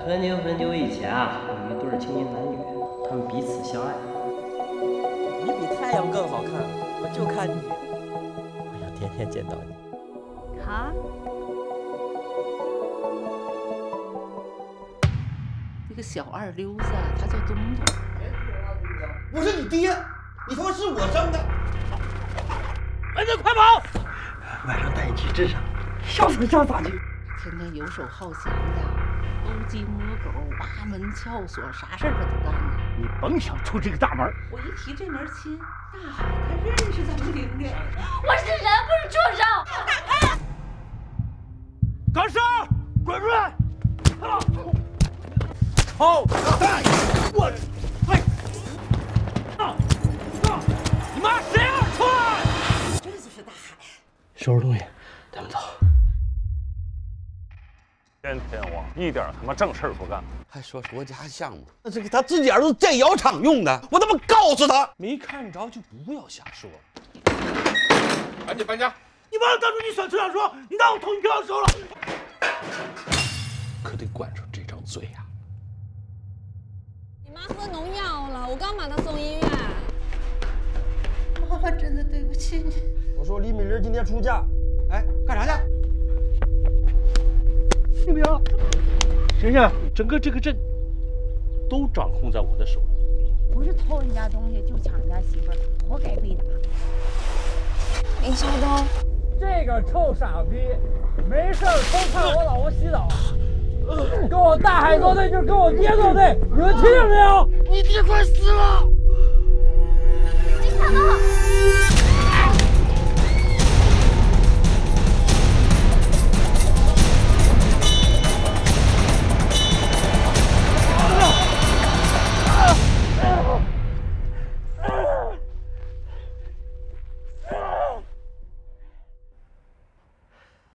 很久很久以前啊，有一对青年男女，他们彼此相爱。你比太阳更好看，我就看你，我想天天见到你。啊？那个小二溜子，他叫东东。我是你爹，你他妈是我生的！儿子，快跑！晚上带你去镇上，想咋咋咋去。天天游手好闲的，偷鸡摸狗、挖门撬锁，啥事儿他都干呢。你甭想出这个大门！我一提这门亲，大海他认识咱们玲玲。我是人，不是畜生！打开！高手，滚出来！好，我，喂，啊啊！你妈谁二寸？这就是大海。收拾东西，咱们走。天天王一点他妈正事儿不干，还说国家项目，那是给他自己儿子建窑厂用的。我他妈告诉他，没看着就不要瞎说。赶紧搬家！你忘了当初你选村长说，你拿我同意票收了，可得管上这张嘴呀、你妈喝农药了，我刚把她送医院。妈妈真的对不起你。我说李美玲今天出嫁，哎，干啥去？明明，醒醒！整个这个镇都掌控在我的手里。不是偷人家东西就抢人家媳妇儿，活该被打。林晓东，这个臭傻逼，没事偷看我老婆洗澡，跟我大海作对就是跟我爹作对，你们听见没有？你爹快死了！